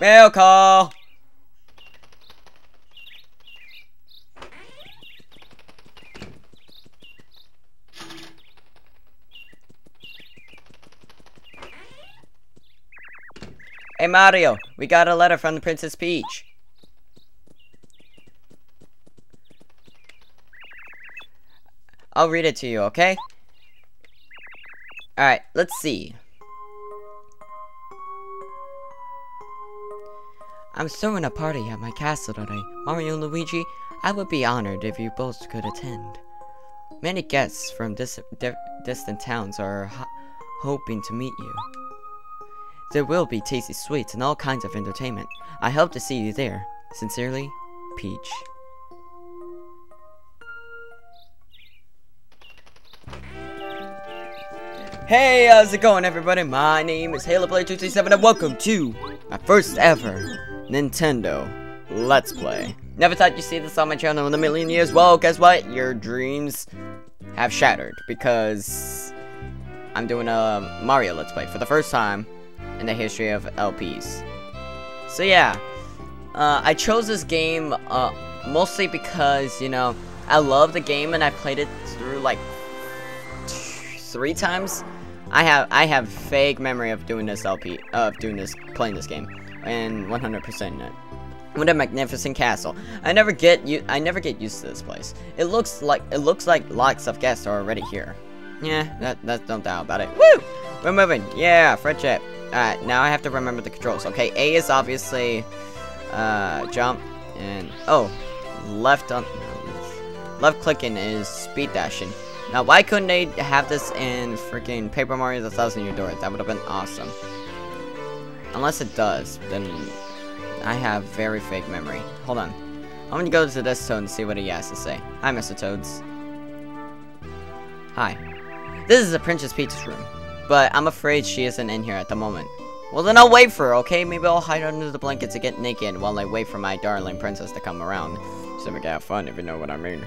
Call! Hey Mario, we got a letter from the Princess Peach. I'll read it to you, okay? Alright, let's see. I'm throwing a party at my castle today. Mario and Luigi, I would be honored if you both could attend. Many guests from dis di distant towns are hoping to meet you. There will be tasty sweets and all kinds of entertainment. I hope to see you there. Sincerely, Peach. Hey, how's it going everybody? My name is HaloPlayer237 and welcome to my first ever Nintendo Let's Play. Never thought you'd see this on my channel in a million years. Well, guess what? Your dreams have shattered because I'm doing a Mario Let's Play for the first time in the history of LPs. So yeah, uh, I chose this game uh, mostly because, you know, I love the game and I played it through like three times I have I have vague memory of doing this LP of doing this playing this game and 100% in it. What a magnificent castle. I never get you I never get used to this place. It looks like it looks like lots of guests are already here. Yeah, that that's no doubt about it. Woo! We're moving. Yeah, friendship. Alright, now I have to remember the controls. Okay, A is obviously uh jump and oh left on left clicking is speed dashing. Now, why couldn't they have this in freaking Paper Mario The Thousand Year Door? That would have been awesome. Unless it does, then I have very fake memory. Hold on. I'm gonna go to this Toad and see what he has to say. Hi, Mr. Toads. Hi. This is the Princess Peach's room, but I'm afraid she isn't in here at the moment. Well, then I'll wait for her, okay? Maybe I'll hide under the blankets and get naked while I wait for my darling princess to come around. So we can have fun, if you know what I mean.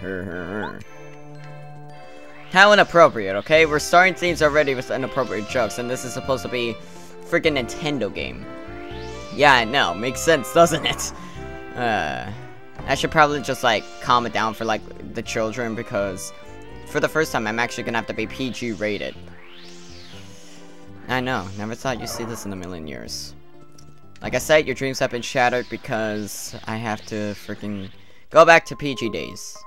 How inappropriate, okay? We're starting themes already with inappropriate jokes, and this is supposed to be freaking Nintendo game. Yeah, I know. Makes sense, doesn't it? Uh, I should probably just, like, calm it down for, like, the children, because for the first time, I'm actually gonna have to be PG rated. I know. Never thought you'd see this in a million years. Like I said, your dreams have been shattered because I have to freaking go back to PG days.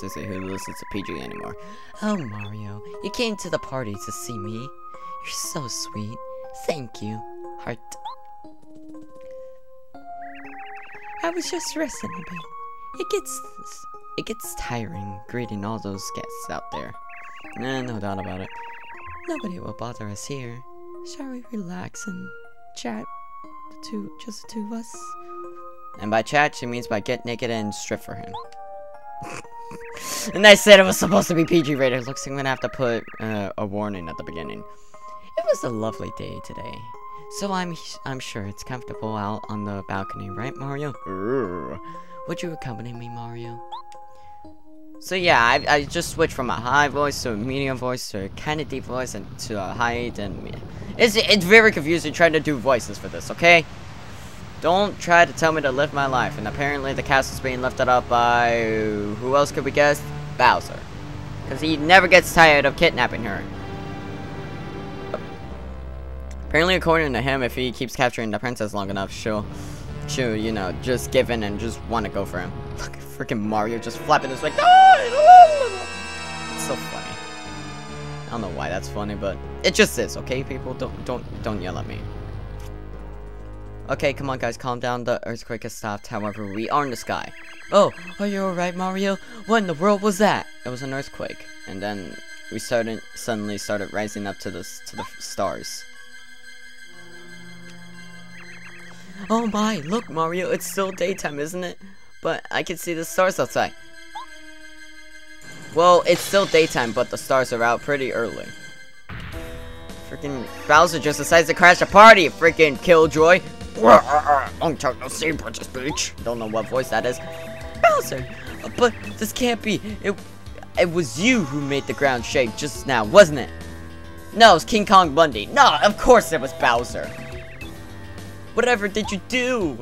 Sissy who listens to PG anymore. Oh, Mario, you came to the party to see me. You're so sweet. Thank you, heart. I was just resting a bit. It gets it gets tiring greeting all those guests out there. No doubt about it. Nobody will bother us here. Shall we relax and chat? The two, just the two of us. And by chat, she means by get naked and strip for him. and I said it was supposed to be PG rated. Looks like I'm gonna have to put uh, a warning at the beginning. It was a lovely day today. So I'm I'm sure it's comfortable out on the balcony, right, Mario? Would you accompany me, Mario? So yeah, I, I just switched from a high voice to a medium voice to a kind of deep voice and to a high and it's it's very confusing trying to do voices for this. Okay. Don't try to tell me to live my life. And apparently the castle's being lifted up by... Who else could we guess? Bowser. Because he never gets tired of kidnapping her. Apparently, according to him, if he keeps capturing the princess long enough, she'll... She'll, you know, just give in and just want to go for him. Look freaking Mario just flapping his like... Ah, ah, ah. It's so funny. I don't know why that's funny, but it just is, okay, people? Don't, don't, don't yell at me. Okay, come on guys, calm down. The earthquake has stopped. However, we are in the sky. Oh, are you alright, Mario? What in the world was that? It was an earthquake. And then we started suddenly started rising up to the to the stars. Oh my, look Mario, it's still daytime, isn't it? But I can see the stars outside. Well, it's still daytime, but the stars are out pretty early. Freaking Bowser just decides to crash a party, freaking Killjoy. Time no see, Princess Peach. Don't know what voice that is. Bowser! Uh, but this can't be. It, it was you who made the ground shake just now, wasn't it? No, it's King Kong Bundy. No, of course it was Bowser. Whatever did you do?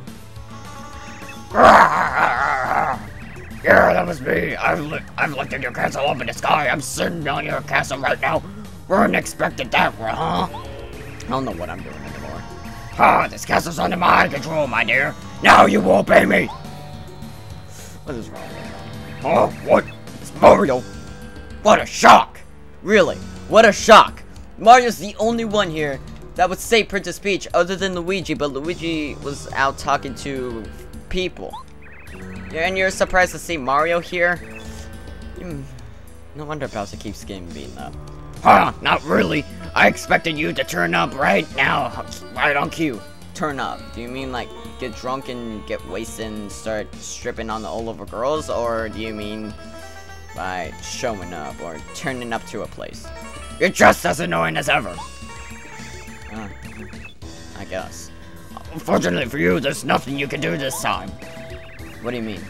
Yeah, that was me. I've, li I've your castle up in the sky. I'm sitting on your castle right now. Weren't expected that, huh? I don't know what I'm doing anymore. Ah, this castle's under my control, my dear. Now you will pay me. What is wrong with me? Oh, what? It's Mario. What a shock. Really? What a shock! Mario's the only one here that would say Princess Peach other than Luigi, but Luigi was out talking to people. And you're surprised to see Mario here? Hmm, no wonder Bowser keeps getting beaten up. Huh, not really. I expected you to turn up right now, right on cue. Turn up. Do you mean like get drunk and get wasted and start stripping on the all over girls? Or do you mean by showing up or turning up to a place? You're just as annoying as ever. Uh, I guess. Unfortunately for you, there's nothing you can do this time. What do you mean?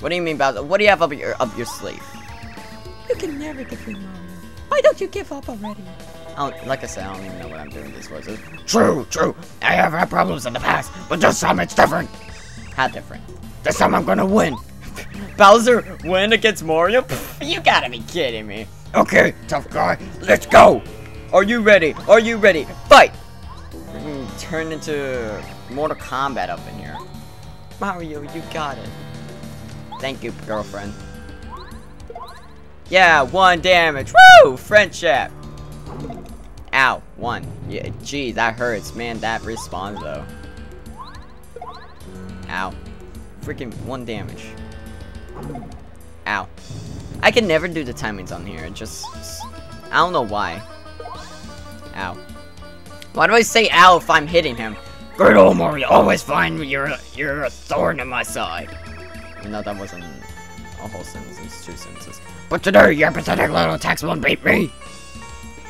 What do you mean, Bowser? What do you have up your up your sleeve? You can never defeat Mario. Why don't you give up already? I like I said, I don't even know what I'm doing these voices. True, true. I have had problems in the past, but this time it's different. How different? This time I'm gonna win. Bowser win against Mario? Pff, you gotta be kidding me. Okay, tough guy, let's go. Are you ready? Are you ready? Fight! Turn into Mortal Kombat up in here. Mario, you got it. Thank you, girlfriend. Yeah, one damage. Woo! Friendship. Ow, one. Yeah, gee, that hurts, man. That respawns though. Ow. Freaking one damage. Ow. I can never do the timings on here. It just, I don't know why. Ow. Why do I say ow if I'm hitting him? Good old Mario, always find you're you're a thorn in my side. No, that wasn't a whole sentence. it's two sentences. But today, your pathetic little attacks won't beat me.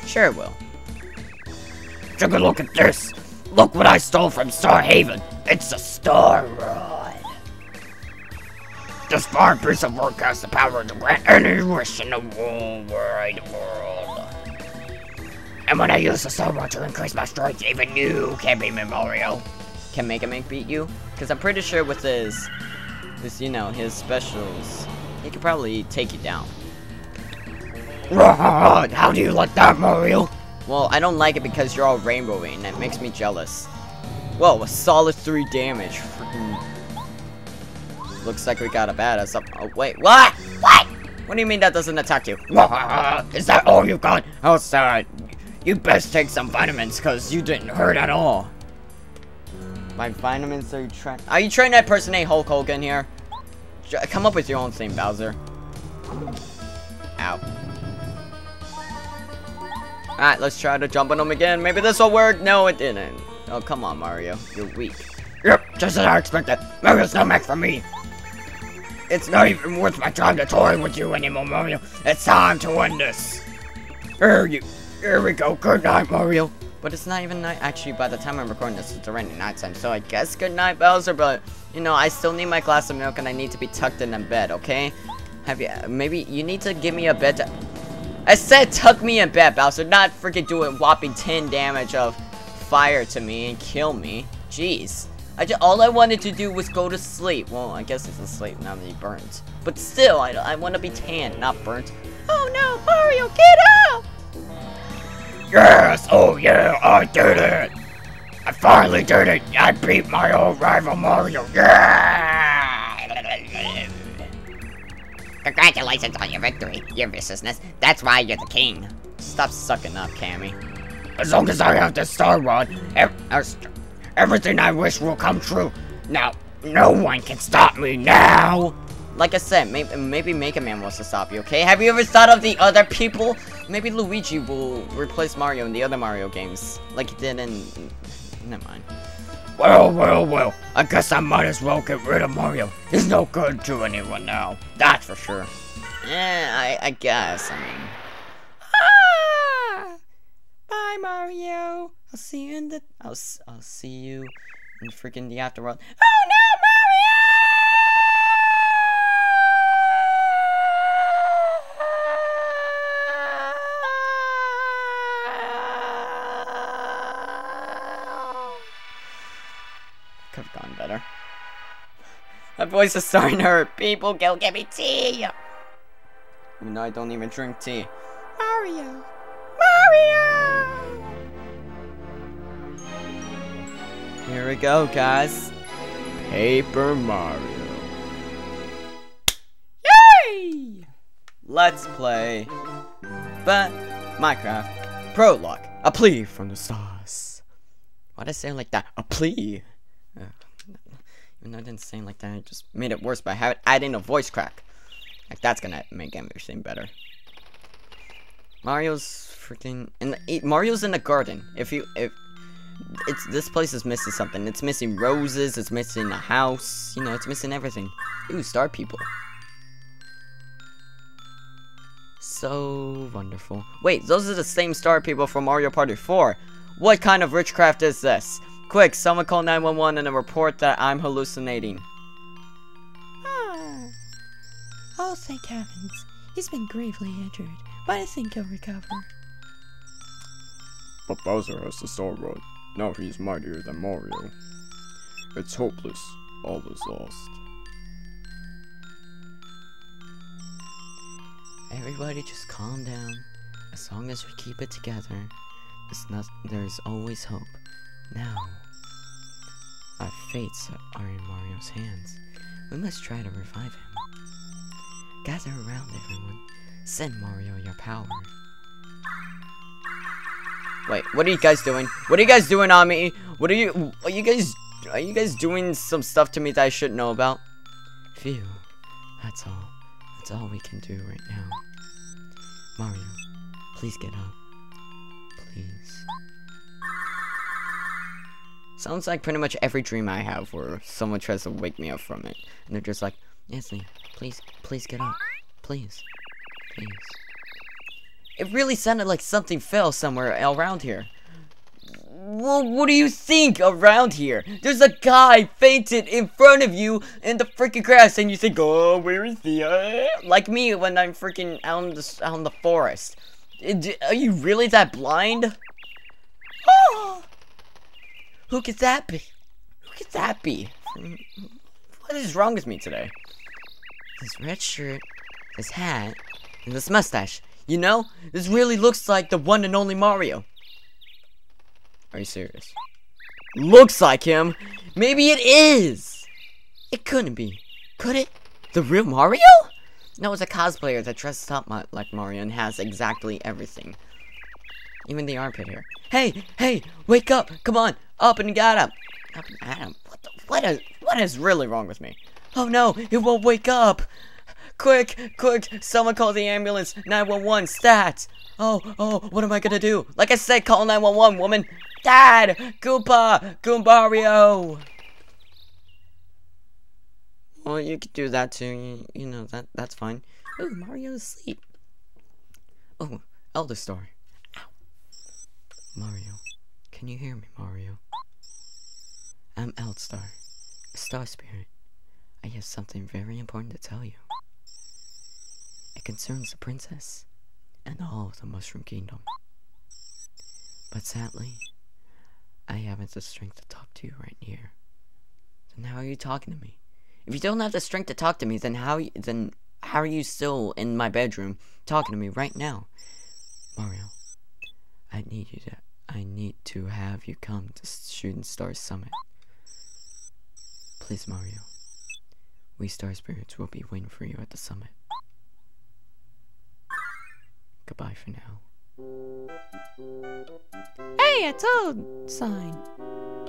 Sure it will. Take a look at this. Look what I stole from Star Haven. It's a Star Rod. This fine piece of work has the power to grant any wish in the whole wide world. And when I use the Star to increase my strength, even you can beat me, Mario. Can Mega Man beat you? Because I'm pretty sure with his, his, you know, his specials, he could probably take you down. How do you like that, Mario? Well, I don't like it because you're all rainbowy and it makes me jealous. Whoa, a solid 3 damage. Freaking... Looks like we got a badass up. Oh, wait, what? What? What do you mean that doesn't attack you? Is that all you got? Oh, how sad. You best take some vitamins, cause you didn't hurt at all. My vitamins are you trying? Are you trying to impersonate Hulk Hogan here? J come up with your own thing, Bowser. Ow. Alright, let's try to jump on him again. Maybe this will work. No, it didn't. Oh, come on, Mario. You're weak. Yep, just as I expected. Mario's no match for me. It's not even worth my time to toy with you anymore, Mario. It's time to end this. Here you, here we go. Good night, Mario. But it's not even night. Actually, by the time I'm recording this, it's already nighttime. So I guess good night, Bowser. But you know, I still need my glass of milk, and I need to be tucked in a bed. Okay? Have you? Maybe you need to give me a bed. To, I said tuck me in bed, Bowser. Not freaking do a whopping 10 damage of fire to me and kill me. Jeez. I just, all I wanted to do was go to sleep. Well, I guess it's asleep now that he burns. But still, I, I want to be tanned, not burnt. Oh no, Mario, get out! Yes, oh yeah, I did it. I finally did it. I beat my old rival Mario. Yeah! Congratulations on your victory, your viciousness. That's why you're the king. Stop sucking up, Kammy. As long as I have the Star Rod, ev uh, everything I wish will come true. Now, no one can stop me now. Like I said, maybe, maybe Mega Man wants to stop you, okay? Have you ever thought of the other people? Maybe Luigi will replace Mario in the other Mario games, like he did in... Never mind. Well, well, well, I guess I might as well get rid of Mario. He's no good to anyone now. That's for sure. Eh, I, I guess, I mean... Ah! Bye, Mario. I'll see you in the... I'll, I'll see you in freaking the afterworld. Oh, no, Mario! Voice is starting to hurt. People, go get me tea. Even though I don't even drink tea. Mario. Mario! Here we go, guys. Paper Mario. Yay! Let's play. But Minecraft Prologue. A plea from the stars. Why does it sound like that? A plea. Though I didn't it like that, I just made it worse by having adding a voice crack. Like that's gonna make everything better. Mario's freaking eh, Mario's in the garden. If you if it's this place is missing something. It's missing roses. It's missing a house. You know, it's missing everything. Ooh, star people. So wonderful. Wait, those are the same star people from Mario Party 4. What kind of witchcraft is this? Quick, someone call 911 and report that I'm hallucinating. Ah. Oh, thank heavens. He's been gravely injured, but I think he'll recover. But Bowser has the Star Rod. Now he's mightier than Mario. It's hopeless. All is lost. Everybody just calm down. As long as we keep it together, it's not, there's always hope. Now, our fates are in Mario's hands. We must try to revive him. Gather around, everyone. Send Mario your power. Wait, what are you guys doing? What are you guys doing on me? What are you, are you guys, are you guys doing some stuff to me that I shouldn't know about? Phew, that's all. That's all we can do right now. Mario, please get up. Sounds like pretty much every dream I have where someone tries to wake me up from it. And they're just like, Anthony, please, please get up. Please. Please. It really sounded like something fell somewhere around here. Well, what do you think around here? There's a guy fainted in front of you in the freaking grass, and you think, "Oh, where is he?" Uh, like me when I'm freaking out in the out in the forest. Are you really that blind? Oh, who could that be? Who could that be? What is wrong with me today? This red shirt, this hat, and this mustache. You know, this really looks like the one and only Mario. Are you serious? Looks like him. Maybe it is. It couldn't be. Could it? The real Mario? No, it's a cosplayer that dresses up like Mario and has exactly everything. Even the armpit hair. Hey, hey, wake up! Come on, up and get. Up and. What the? What is? What is really wrong with me? Oh no, it won't wake up. Quick, quick! Someone call the ambulance. 911 stats. Oh, oh, what am I gonna do? Like I said, call 911, woman. Dad, Goomba, Goombario. Well, you could do that too. You, you know that that's fine. Oh, Mario's asleep. Oh, Elder Star. Mario, can you hear me, Mario? I'm Eldstar, a star spirit. I have something very important to tell you. It concerns the princess and all of the Mushroom Kingdom. But sadly, I haven't the strength to talk to you right here. Then how are you talking to me? If you don't have the strength to talk to me, then how then how are you still in my bedroom talking to me right now? Mario, I need you to I need to have you come to Shooting Star Summit. Please, Mario. We Star Spirits will be waiting for you at the summit. Goodbye for now. Hey, a toad sign.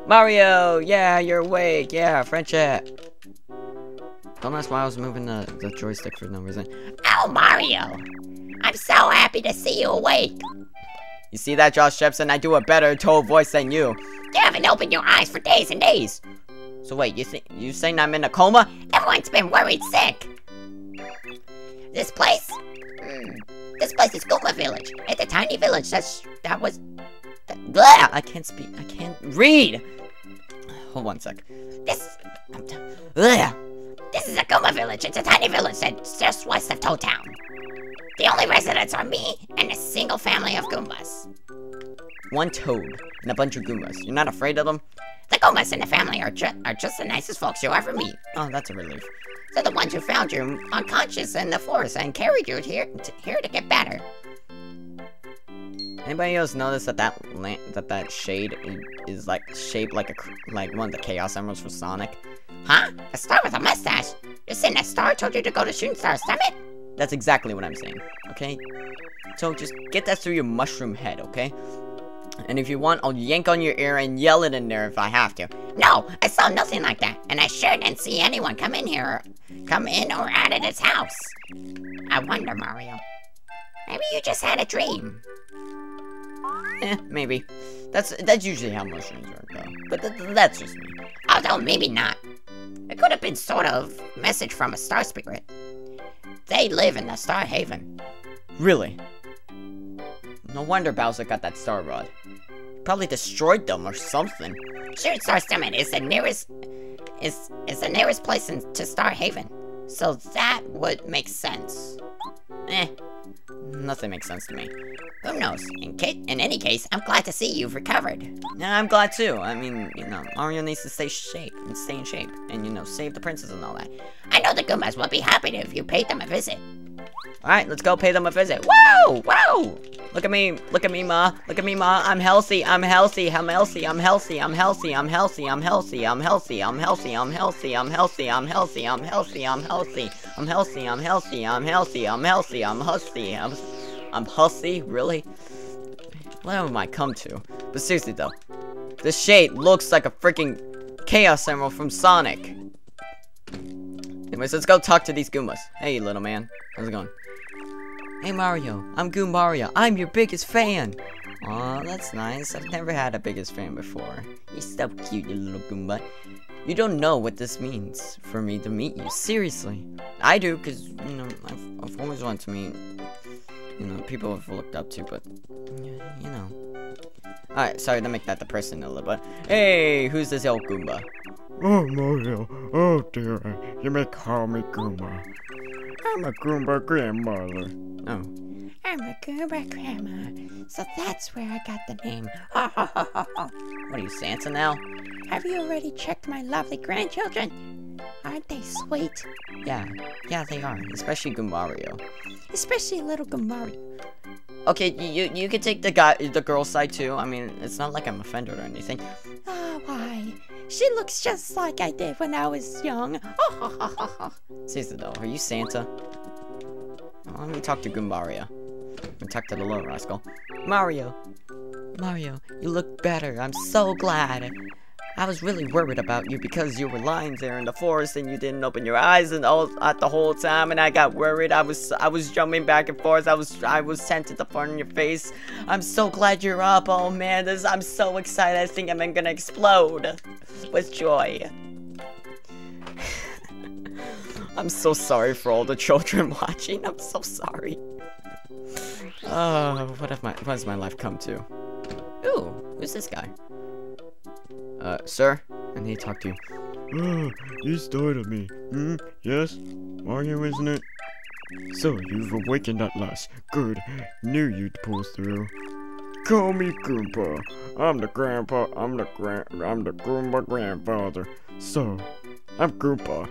Mario, yeah, you're awake. Yeah, friendship. Don't ask why I was moving the, the joystick for no reason. Oh, Mario. I'm so happy to see you awake. You see that, Josh Jepson? I do a better Toad voice than you. You haven't opened your eyes for days and days. So wait, you think you saying I'm in a coma? Everyone's been worried sick. This place? Hmm. This place is Goomba Village. It's a tiny village that's that was. That, blah. I can't speak. I can't read. Hold one sec. This. I'm t- Ugh. This is a Goomba Village. It's a tiny village that's just west of Toad Town. The only residents are me and a single family of Goombas. One Toad and a bunch of Goombas. You're not afraid of them? The Goombas in the family are, ju- are just the nicest folks you'll ever meet. Oh, that's a relief. They're the ones who found you unconscious in the forest and carried you here to, here to get better. Anybody else notice that that that that shade is, is like shaped like a like one of the Chaos Emeralds for Sonic? Huh? A star with a mustache? You're saying that star told you to go to Shooting Star Summit? That's exactly what I'm saying. Okay, so just get that through your mushroom head, okay? And if you want, I'll yank on your ear and yell it in there if I have to. No, I saw nothing like that, and I sure didn't see anyone come in here, come in or out of this house. I wonder, Mario. Maybe you just had a dream. Eh, maybe. That's that's usually how mushrooms work, though. But th th- that's just me. Although maybe not. It could have been sort of message from a star spirit. They live in the Star Haven. Really? No wonder Bowser got that Star Rod. Probably destroyed them or something. Shooting Star Summit is the nearest is is the nearest place in, to Star Haven. So that would make sense. Eh, Nothing makes sense to me. Who knows? In, ca- in any case, I'm glad to see you've recovered. Yeah, I'm glad too. I mean, you know, Mario needs to stay shape and stay in shape, and you know, save the princess and all that. I know the Goombas will be happy if you paid them a visit. All right, let's go pay them a visit. Whoa, whoa! Look at me, look at me, ma. Look at me, ma. I'm healthy. I'm healthy. I'm healthy. I'm healthy. I'm healthy. I'm healthy. I'm healthy. I'm healthy. I'm healthy. I'm healthy. I'm healthy. I'm healthy. I'm healthy. I'm healthy. I'm healthy. I'm healthy. I'm healthy. I'm healthy. I'm healthy. I'm I'm hussy. Really? What have I come to? But seriously though, this shade looks like a freaking Chaos Emerald from Sonic. Anyways, let's go talk to these Goombas. Hey, little man. How's it going? Hey Mario, I'm Goombario. I'm your biggest fan. Aw, that's nice. I've never had a biggest fan before. You're so cute, you little Goomba. You don't know what this means for me to meet you. Seriously. I do, because, you know, I've, I've always wanted to meet, you know, people I've looked up to, but, you know. Alright, sorry to make that the person a little bit. Hey, who's this old Goomba? Oh, Mario. Oh, dear. You may call me Goomba. I'm a Goomba grandmother. Oh, I'm a Goomba Grandma, so that's where I got the name. what are you, Santa now? Have you already checked my lovely grandchildren? Aren't they sweet? Yeah, yeah, they are, especially Goombario. Especially little Goombario. Okay, you you, can take the guy the girl side too. I mean, it's not like I'm offended or anything. Oh, why? She looks just like I did when I was young. Seriously though, are you Santa? Oh, let me talk to Goombario. Let me talk to the little rascal. Mario, Mario, you look better. I'm so glad. I was really worried about you because you were lying there in the forest and you didn't open your eyes and all at the whole time and I got worried. I was I was jumping back and forth. I was I was tempted to fart in your face. I'm so glad you're up. Oh man, this I'm so excited. I think I'm gonna explode with joy. I'm so sorry for all the children watching. I'm so sorry. Oh, what have my what has my life come to? Ooh, who's this guy? Uh, sir? And he talked to you. Oh, you startled me. Hmm? Yes? Mario, isn't it? So, you've awakened at last. Good. Knew you'd pull through. Call me Goompa. I'm the grandpa. I'm the grand. I'm the Goomba grandfather. So, I'm Goomba.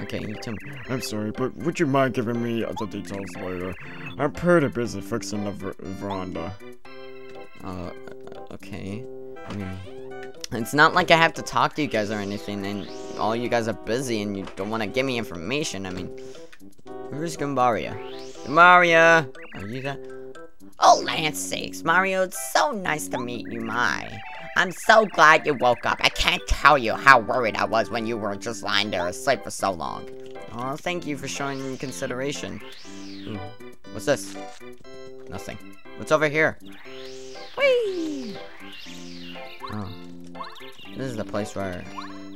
Okay, you tell me. I'm sorry, but would you mind giving me the details later? I'm pretty busy fixing the ver- veranda. Uh, okay. Mean, it's not like I have to talk to you guys or anything, and all you guys are busy and you don't want to give me information. I mean, where's Goombaria? Goombaria! Are you that? Oh, Lance sakes, Mario, it's so nice to meet you, my. I'm so glad you woke up. I can't tell you how worried I was when you were just lying there asleep for so long. Oh, thank you for showing consideration. Ooh, what's this? Nothing. What's over here? Whee! This is the place where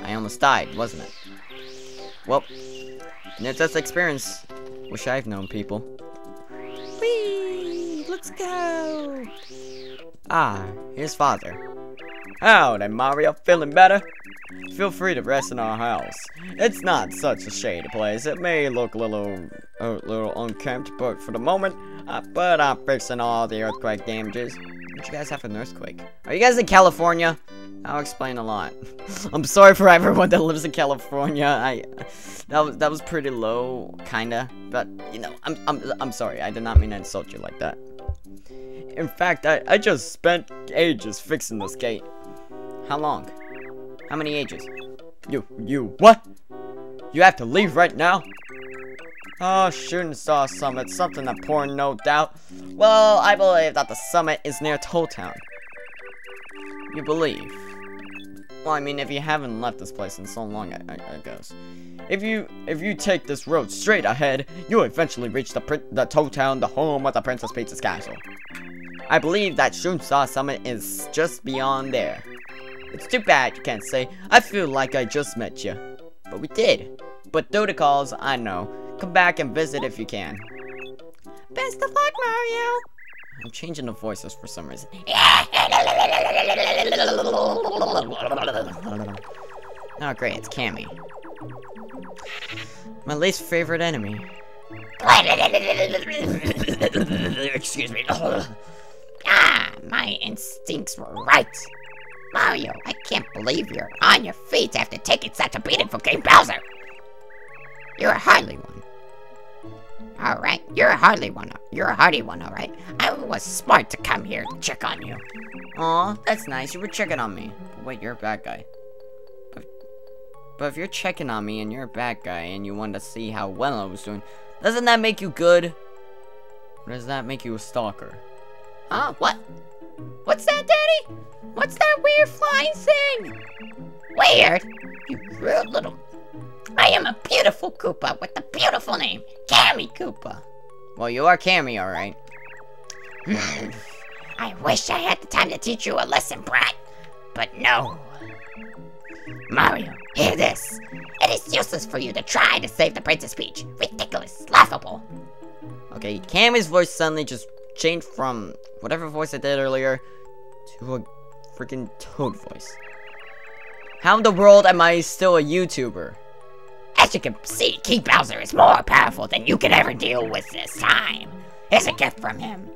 I almost died, wasn't it? Well, it's this experience. Wish I've known people. Whee! Let's go! Ah, here's father. Howdy, Mario. Feeling better? Feel free to rest in our house. It's not such a shady place. It may look a little, a little unkempt, but for the moment, uh, but I'm fixing all the earthquake damages. Don't you guys have an earthquake? Are you guys in California? I'll explain a lot. I'm sorry for everyone that lives in California. I that was that was pretty low, kinda. But you know, I'm I'm I'm sorry. I did not mean to insult you like that. In fact, I I just spent ages fixing this gate. How long? How many ages? You you what? You have to leave right now? Oh, shooting star summit, something that poor no doubt. Well, I believe that the summit is near Toad Town. You believe? Well, I mean, if you haven't left this place in so long, I, I, I guess. If you if you take this road straight ahead, you'll eventually reach the the Toad Town, the home of the Princess Peach's castle. I believe that Star Summit is just beyond there. It's too bad you can't say, I feel like I just met you. But we did. But the calls, I know. Come back and visit if you can. Best of luck, Mario! I'm changing the voices for some reason. Oh, great, it's Kammy. My least favorite enemy. Excuse me. ah, my instincts were right. Mario, I can't believe you're on your feet after taking such a beating from King Bowser. You're a hardly one. Alright, you're a hardly one. You're a hardy one, alright? I was smart to come here to check on you. Aw, that's nice. You were checking on me. But wait, you're a bad guy. But, but if you're checking on me and you're a bad guy and you want to see how well I was doing, doesn't that make you good? Or does that make you a stalker? Huh? What? What's that, Daddy? What's that weird flying thing? Weird? You rude little I am a beautiful Koopa with a beautiful name, Kammy Koopa. Well, you are Kammy, alright. I wish I had the time to teach you a lesson, brat. But no. Mario, hear this. It is useless for you to try to save the Princess Peach. Ridiculous, laughable. Okay, Kammy's voice suddenly just changed from whatever voice I did earlier to a freaking Toad voice. How in the world am I still a YouTuber? As you can see, King Bowser is more powerful than you can ever deal with this time. Here's a gift from him.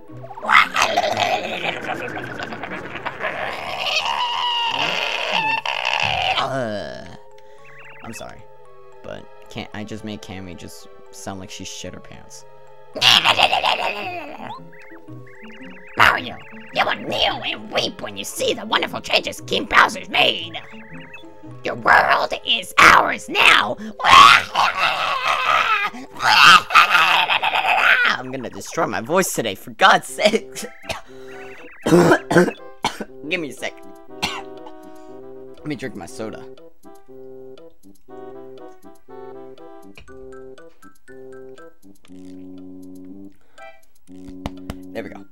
Uh, I'm sorry, but can't I just make Kammy just sound like she shit her pants? Mario, you will kneel and weep when you see the wonderful changes King Bowser's made. Your world is ours now. I'm gonna destroy my voice today, for God's sake. Give me a sec. Let me drink my soda. There we go.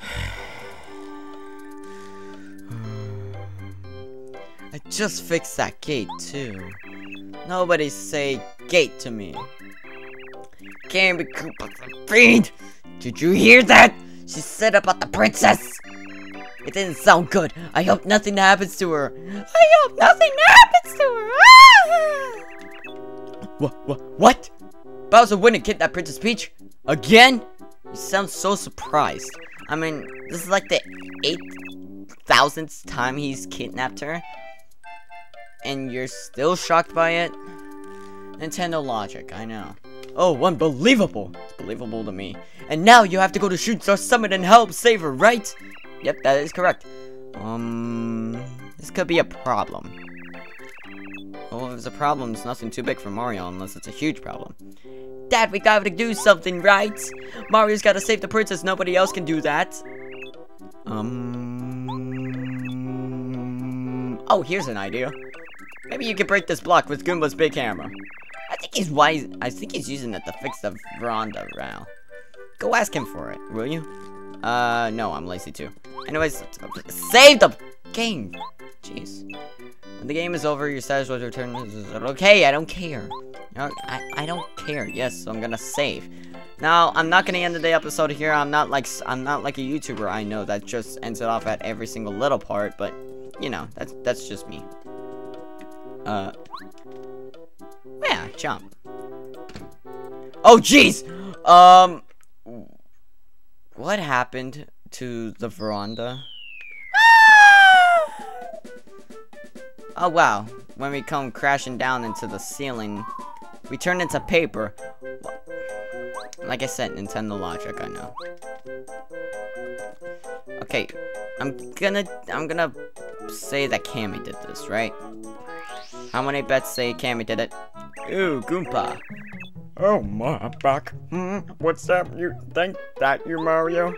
I just fixed that gate too. Nobody say gate to me. Can't be Koopa's fiend! Did you hear that? She said about the princess! It didn't sound good. I hope nothing happens to her. I hope nothing happens to her. Ah! What? What? What? Bowser wouldn't kidnap Princess Peach? Again? You sound so surprised. I mean, this is like the eighth thousandth time he's kidnapped her and you're still shocked by it? Nintendo logic, I know. Oh, unbelievable! It's believable to me. And now you have to go to Shooting Star Summit and help save her, right? Yep, that is correct. Um, this could be a problem. If it's a problem, it's nothing too big for Mario unless it's a huge problem. Dad, we gotta do something, right? Mario's gotta save the princess, nobody else can do that. Um... Oh, here's an idea. Maybe you could break this block with Goompa's big hammer. I think he's wise. I think he's using it to fix the veranda rail. Go ask him for it, will you? Uh, no, I'm lazy too. Anyways, save the game. Jeez. When the game is over, your status will return. Okay, I don't care. I, I don't care. Yes, so I'm gonna save. Now, I'm not gonna end the day episode here. I'm not like I'm not like a YouTuber. I know that just ends it off at every single little part, but you know that's that's just me. Uh. Yeah, jump. Oh, jeez! Um. What happened to the veranda? Oh wow, when we come crashing down into the ceiling, we turn into paper. Like I said, Nintendo logic, I know. Okay, I'm gonna, I'm gonna say that Kammy did this, right? How many bets say Kammy did it? Ooh, Goomba. Oh my back. Hmm, what's that? You think that you, Mario?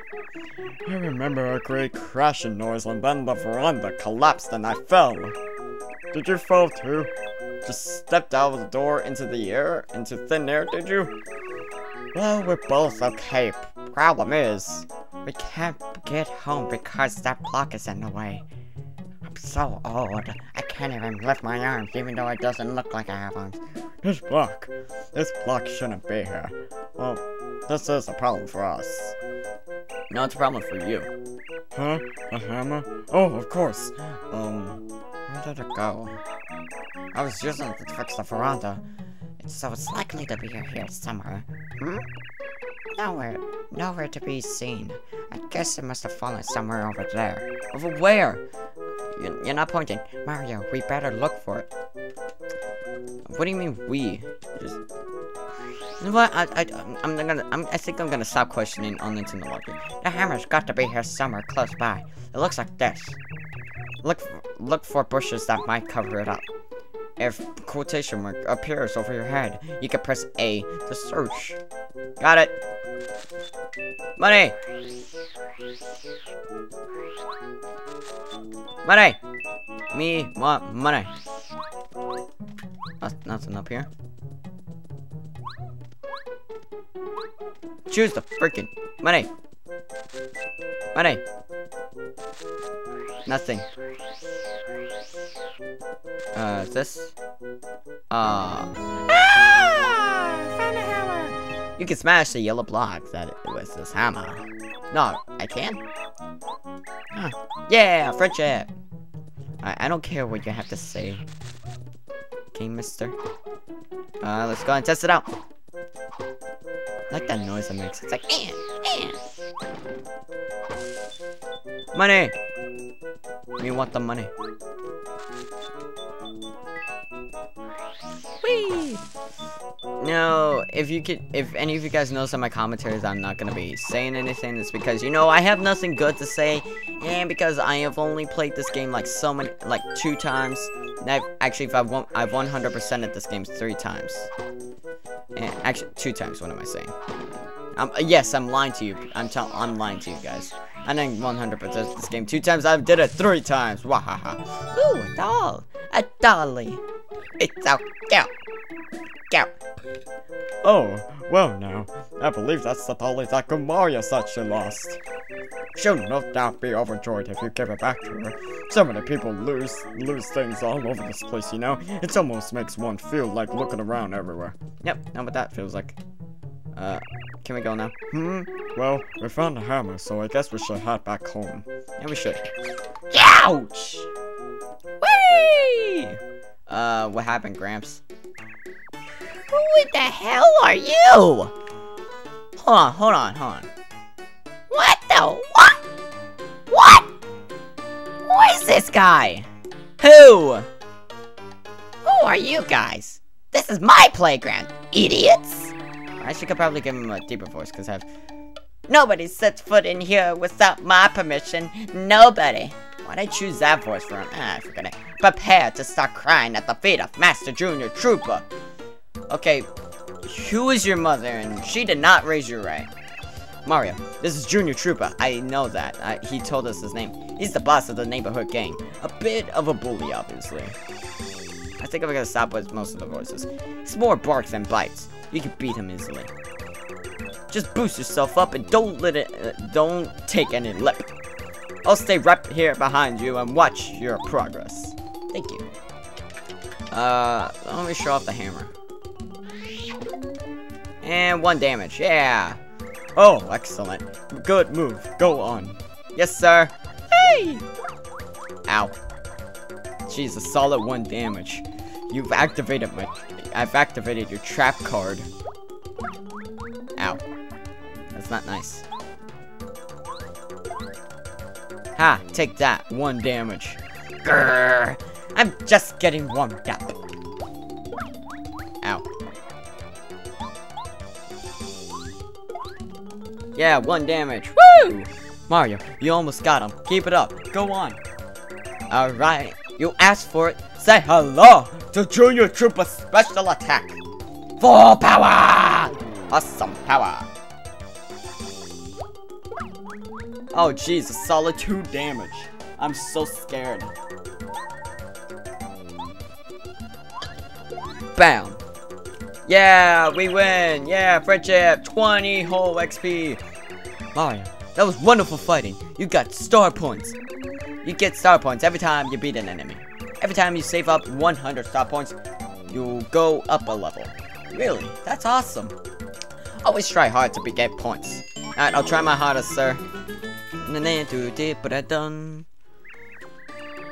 I remember a great crashing noise and then the veranda collapsed and I fell. Did you fall too? Just stepped out of the door into the air, into thin air, did you? Well, we're both okay. Problem is, we can't get home because that block is in the way. So old, I can't even lift my arms even though it doesn't look like I have arms. This block, this block shouldn't be here. Well, this is a problem for us. No, it's a problem for you. Huh? A hammer? Oh, of course. Um, where did it go? I was using it to fix the veranda. So it's likely to be here somewhere. Hmm? Nowhere, nowhere to be seen. I guess it must have fallen somewhere over there. Over where? You're, not pointing. Mario, we better look for it. What do you mean we? Just... You know what? I, I, I'm gonna, I'm, I think I'm gonna stop questioning on Nintendo logic. The hammer's got to be here somewhere close by. It looks like this. Look, look for bushes that might cover it up. If quotation mark appears over your head, you can press A to search. Got it. Money. Money. Me want money. Nothing up here. Choose the freaking money. Money. Nothing. Uh, is this? Uh. Ah! Found a hammer! You can smash the yellow block that was this hammer. No, I can? Huh. Yeah, friendship! I, I don't care what you have to say. Okay, mister. Uh, let's go and test it out. I like that noise it makes. It's like, eh, eh. Money! We want the money. No, if you could, if any of you guys know some of my commentaries, I'm not gonna be saying anything. It's because, you know, I have nothing good to say, and because I have only played this game like so many, like two times. I've, actually, if I've, I've 100% at this game three times. And actually, two times, what am I saying? Um, yes, I'm lying to you. I'm telling, I'm lying to you guys. I didn't 100% this game two times. I did it three times. Wahaha. Ooh, a doll. A dolly. It's out. Go. Go. Oh, well now, I believe that's the dolly that Goombaria said she lost. She'll no doubt be overjoyed if you give it back to her. So many people lose lose things all over this place, you know? It almost makes one feel like looking around everywhere. Yep, know what that feels like. Uh, can we go now? Hmm? Well, we found the hammer, so I guess we should head back home. Yeah, we should. Ouch! Whee! Uh, what happened, Gramps? Who the hell are you? Hold on, hold on, hold on. What the what? What? Who is this guy? Who? Who are you guys? This is my playground, idiots! I should probably give him a deeper voice, because I've... Nobody sets foot in here without my permission. Nobody. Why'd I choose that voice for him? Ah, I it. Prepare to start crying at the feet of Master Junior Troopa. Okay, who is your mother, and she did not raise you right? Mario, this is Junior Troopa. I know that. I, he told us his name. He's the boss of the neighborhood gang. A bit of a bully, obviously. I think I'm gonna stop with most of the voices. It's more barks than bites. You can beat him easily. Just boost yourself up and don't let it, uh, don't take any lip. I'll stay right here behind you and watch your progress. Thank you. Uh, let me show off the hammer. And one damage, yeah. Oh, excellent. Good move. Go on. Yes, sir. Hey! Ow. Jeez, a solid one damage. You've activated my... I've activated your trap card. Ow. That's not nice. Ha! Take that. One damage. Grrr! I'm just getting warmed up. Ow. Yeah, one damage. Woo! Mario, you almost got him. Keep it up. Go on. Alright, you asked for it. Say hello to Junior Troopa Special Attack. Full power! Awesome power. Oh jeez, a solid 2 damage. I'm so scared. Bam. Yeah, we win. Yeah, friendship. 20 whole XP. Mario, that was wonderful fighting. You got star points. You get star points every time you beat an enemy. Every time you save up 100 star points, you'll go up a level. Really? That's awesome. Always try hard to get points. Alright, I'll try my hardest, sir.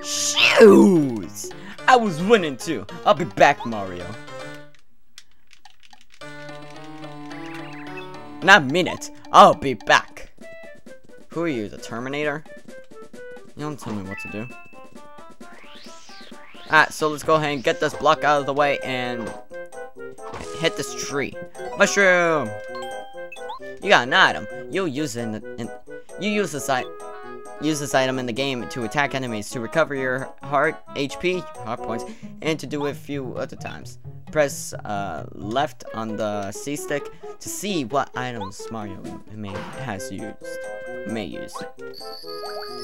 Shoes! I was winning too. I'll be back, Mario. Not a minute. I'll be back. Who are you, the Terminator? You don't tell me what to do. Alright, so let's go ahead and get this block out of the way and hit this tree. Mushroom! You got an item. You'll use it in, the, in you use this item use this item in the game to attack enemies to recover your heart HP, heart points, and to do it a few other times. Press uh, left on the C stick to see what items Mario may has used may use.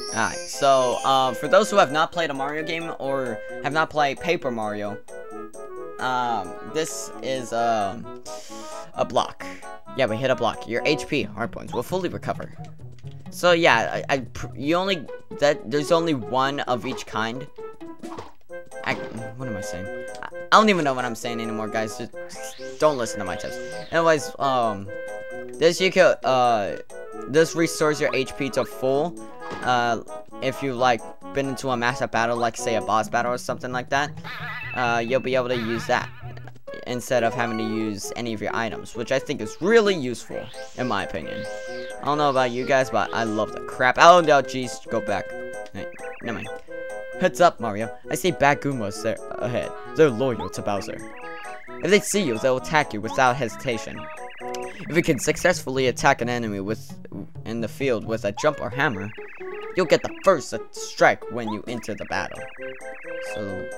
Alright, so uh, for those who have not played a Mario game or have not played Paper Mario, um, this is um, a block. Yeah, we hit a block. Your HP, hard points, will fully recover. So yeah, I, I you only that there's only one of each kind. I, what am I saying? I, I don't even know what I'm saying anymore, guys. Just, just don't listen to my tips. Anyways, um, this you can uh, this restores your HP to full. Uh, if you like been into a massive battle, like say a boss battle or something like that, uh, you'll be able to use that instead of having to use any of your items, which I think is really useful, in my opinion. I don't know about you guys, but I love the crap. Oh, no, jeez, go back. Hey, never mind. Heads up, Mario. I see bad Goombas there ahead. They're loyal to Bowser. If they see you, they'll attack you without hesitation. If you can successfully attack an enemy with in the field with a jump or hammer, you'll get the first strike when you enter the battle. So,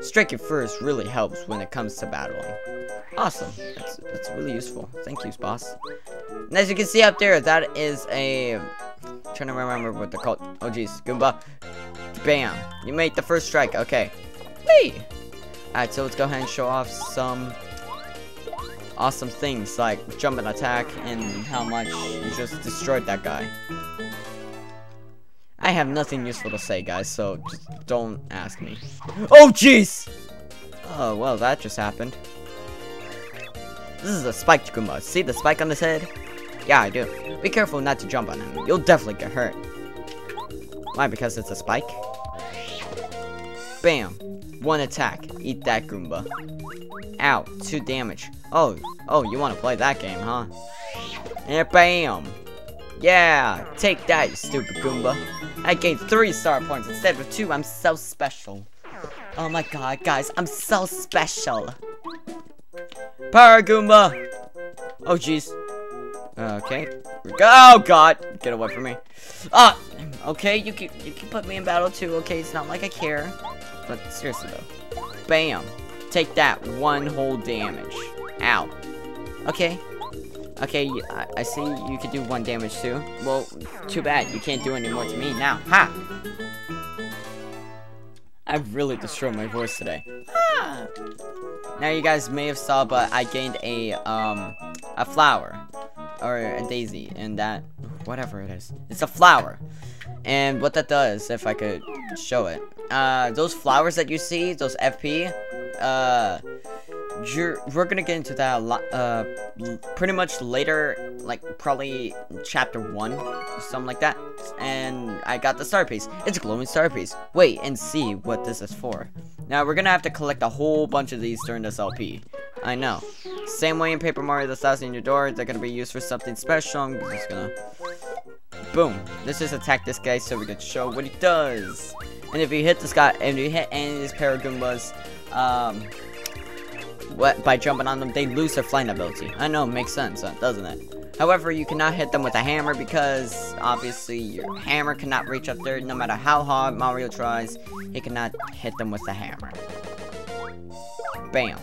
striking first really helps when it comes to battling. Awesome. That's, that's really useful. Thank you, boss. And as you can see up there, that is a... I'm trying to remember what they're called. Oh, jeez. Goomba. Bam. You made the first strike. Okay. Whee! Alright, so let's go ahead and show off some awesome things like jump and attack and how much you just destroyed that guy. I have nothing useful to say, guys, so just don't ask me. Oh, jeez! Oh, well, that just happened. This is a spiked Goomba. See the spike on his head? Yeah, I do. Be careful not to jump on him. You'll definitely get hurt. Why? Because it's a spike? Bam. One attack. Eat that Goomba. Ow. Two damage. Oh. Oh, you want to play that game, huh? And bam. Yeah. Take that, you stupid Goomba. I gained three star points instead of two. I'm so special. Oh my god, guys. I'm so special. Power Goomba. Oh, jeez. Okay. Oh God! Get away from me. Ah. Okay, you can you can put me in battle too. Okay, it's not like I care. But seriously though. Bam. Take that one whole damage. Ow. Okay. Okay, I, I see you could do one damage too. Well, too bad. You can't do any more to me now. Ha! I've really destroyed my voice today. Ah! Now you guys may have saw, but I gained a um a flower or a daisy, and that whatever it is, it's a flower. And what that does, if I could show it, uh, those flowers that you see, those FP, uh, we're gonna get into that uh, pretty much later, like probably chapter one, something like that. And I got the star piece. It's a glowing star piece. Wait and see what this is for. Now we're gonna have to collect a whole bunch of these during this LP. I know. Same way in Paper Mario the Thousand Year Door, they're gonna be used for something special. I'm just gonna Boom. Let's just attack this guy so we can show what he does. And if you hit this guy, and you hit any of these Paragoombas, um, what, by jumping on them, they lose their flying ability. I know, makes sense, doesn't it? However, you cannot hit them with a hammer because, obviously, your hammer cannot reach up there. No matter how hard Mario tries, he cannot hit them with the hammer. Bam.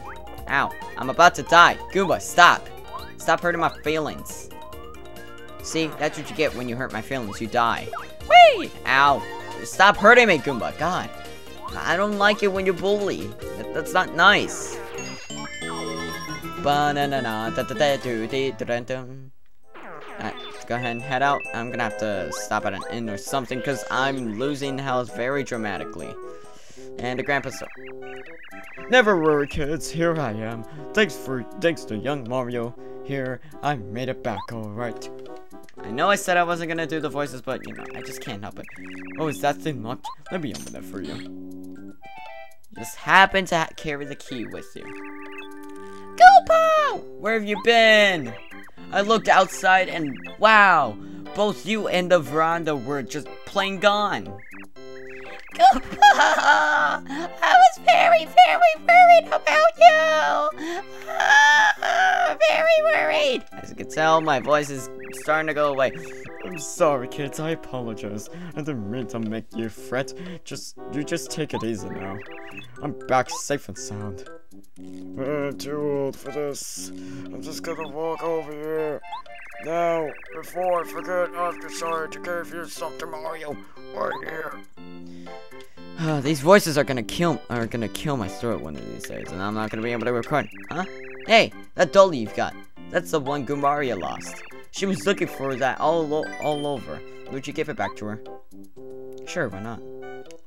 Ow. I'm about to die. Goomba, stop. Stop hurting my feelings. See, that's what you get when you hurt my feelings. You die. Whee! Ow. Stop hurting me, Goomba. God. I don't like it when you bully. That, that's not nice. Alright, let's go ahead and head out. I'm gonna have to stop at an inn or something because I'm losing health very dramatically. And the grandpa's... Never worry, kids. Here I am. Thanks for thanks to young Mario. Here, I made it back all right. I know I said I wasn't gonna do the voices, but you know, I just can't help it. Oh, is that thing locked? Let me open that for you. Just happen to ha carry the key with you. Goompa! Where have you been? I looked outside and wow, both you and the veranda were just plain gone. Goompa! I was very, very worried about you! Ah, very worried! As you can tell, my voice is starting to go away. I'm sorry, kids. I apologize. I didn't mean to make you fret. Just, you just take it easy now. I'm back safe and sound. I'm too old for this. I'm just gonna walk over here. Now, before I forget, I'm sorry to give you something, Mario. Right here. These voices are gonna kill are gonna kill my throat one of these days, and I'm not gonna be able to record. Huh? Hey, that dolly you've got. That's the one Goombaria lost. She was looking for that all all over. Would you give it back to her? Sure, why not?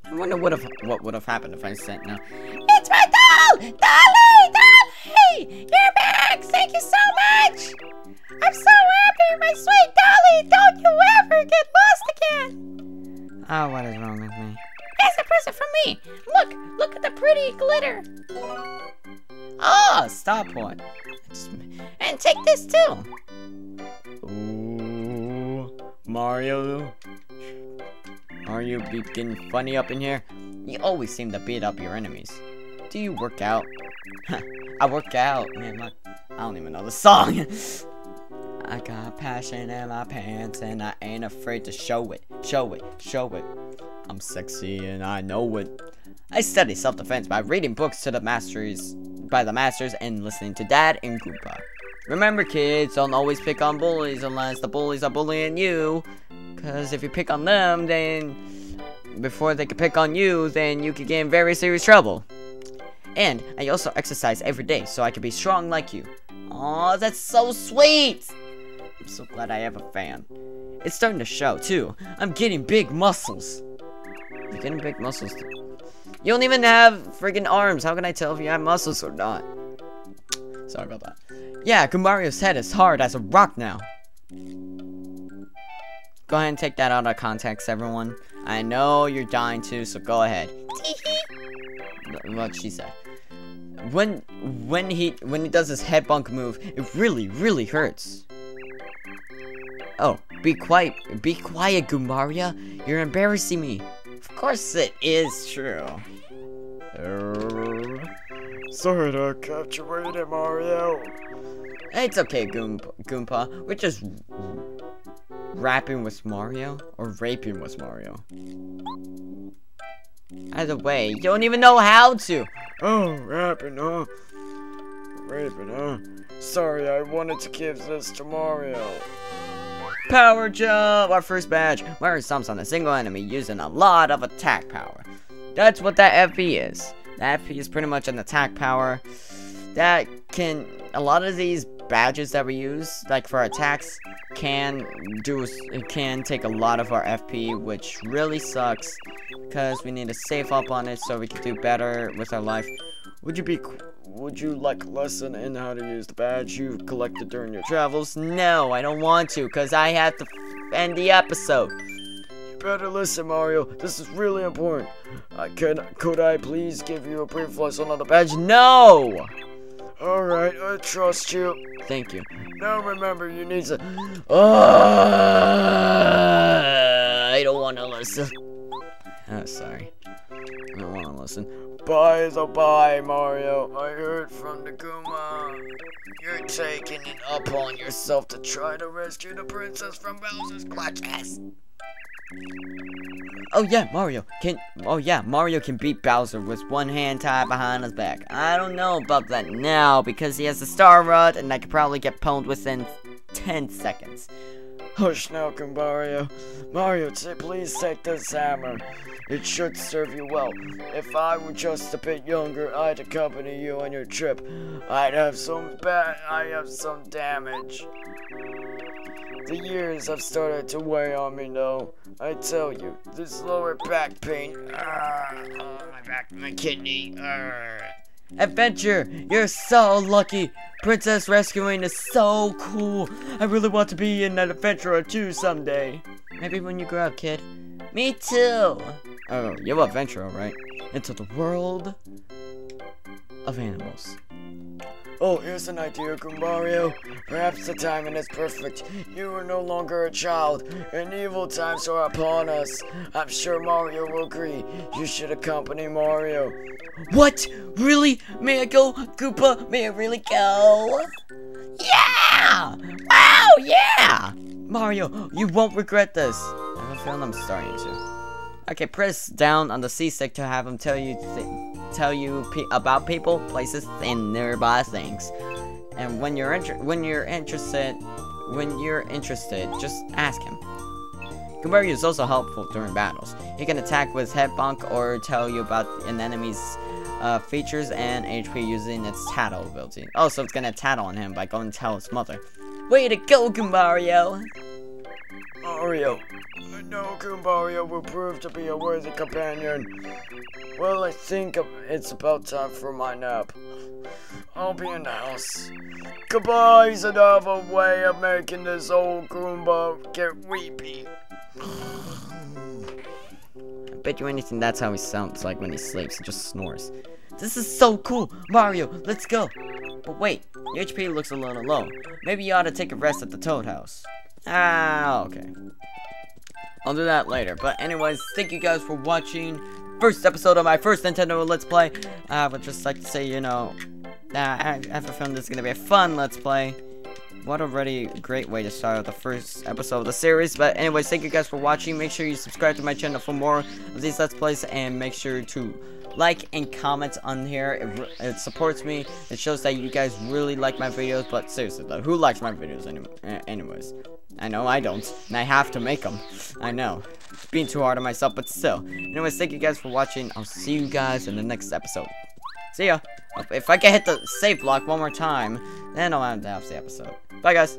I wonder what have what would have happened if I said now. It's my doll! Dolly! Dolly! You're back! Thank you so much! I'm so happy, my sweet Dolly! Don't you ever get lost again! Oh, what is wrong with me? Here's a present from me! Look! Look at the pretty glitter! Oh, stop one. And take this too! Ooh, Mario. Are you getting funny up in here? You always seem to beat up your enemies. Do you work out? I work out. Man, I don't even know the song. I got passion in my pants and I ain't afraid to show it. Show it. Show it. I'm sexy and I know it. I study self-defense by reading books to the masters by the masters and listening to Dad and Goompa. Remember kids, don't always pick on bullies unless the bullies are bullying you. Cause if you pick on them, then before they could pick on you, then you could get in very serious trouble. And I also exercise every day so I could be strong like you. Aw, that's so sweet! I'm so glad I have a fan. It's starting to show, too. I'm getting big muscles. You're getting big muscles. You don't even have friggin' arms. How can I tell if you have muscles or not? Sorry about that. Yeah, Goombario's head is hard as a rock now. Go ahead and take that out of context, everyone. I know you're dying to, so go ahead. what she said. When when he when he does his head bonk move, it really really hurts. Oh, be quiet, be quiet, Goombaria. You're embarrassing me. Of course it is true. Uh, sorry to waiting, Mario. It's okay, Goompa. Goompa. We're just rapping with Mario or raping with Mario. Either way, you don't even know how to. Oh, rapping, huh? Raping, huh? Sorry, I wanted to give this to Mario. Power jump! Our first badge. Mario stomps on a single enemy using a lot of attack power. That's what that FP is. That FP is pretty much an attack power that can... A lot of these badges that we use, like for attacks, can do can take a lot of our FP, which really sucks because we need to save up on it so we can do better with our life. Would you be would you like a lesson in how to use the badge you've collected during your travels? No, I don't want to because I have to end the episode. You better listen, Mario. This is really important. I can could I please give you a brief lesson on the badge? No. Alright, I trust you. Thank you. Now remember, you need to... Uh, I don't want to listen. Oh, sorry. I don't wanna listen. Bye is a oh bye, Mario. I heard from the Kuma. You're taking it upon yourself to try to rescue the princess from Bowser's clutches. Oh yeah, Mario can. Oh yeah, Mario can beat Bowser with one hand tied behind his back. I don't know about that now because he has the Star Rod, and I could probably get pwned within 10 seconds. Hush now, Mario. Mario, please take this hammer. It should serve you well. If I were just a bit younger, I'd accompany you on your trip. I'd have some bad. I have some damage. The years have started to weigh on me though. I tell you, this lower back pain. Uh, oh, my back, my kidney. Uh. Adventure! You're so lucky! Princess rescuing is so cool! I really want to be in an adventurer too someday. Maybe when you grow up, kid. Me too! Oh, you're an adventurer, right? Into the world of animals. Oh, here's an idea, Goombario. Perhaps the timing is perfect. You are no longer a child, and evil times are upon us. I'm sure Mario will agree. You should accompany Mario. What? Really? May I go, Koopa? May I really go? Yeah! Oh, yeah! Mario, you won't regret this. I have a feeling I'm starting to. Okay, press down on the C stick to have him tell you tell you pe about people, places, and nearby things. And when you're when you're interested, when you're interested, just ask him. Goombario is also helpful during battles. He can attack with head bonk or tell you about an enemy's uh, features and HP using its tattle ability. Also, it's gonna tattle on him by going tell his mother. Way to go, Goombario! Mario, I know Goombario will prove to be a worthy companion. Well, I think it's about time for my nap. I'll be in the house. Goodbye's another way of making this old Goomba get weepy. I bet you anything that's how he sounds like when he sleeps. He just snores. This is so cool! Mario, let's go! But wait, your HP looks a little low. Maybe you ought to take a rest at the Toad House. Ah, okay. I'll do that later. But anyways, thank you guys for watching. First episode of my first Nintendo Let's Play. I would just like to say, you know, uh, I have a feeling this is going to be a fun Let's Play. What a really great way to start the first episode of the series. But anyways, thank you guys for watching. Make sure you subscribe to my channel for more of these Let's Plays. And make sure to like and comment on here. It, it, supports me. It shows that you guys really like my videos. But seriously though, who likes my videos anyway? anyways? I know I don't, and I have to make them. I know. It's Being too hard on myself, but still. Anyways, thank you guys for watching. I'll see you guys in the next episode. See ya. If I can hit the save block one more time, then I'll end off the episode. Bye, guys.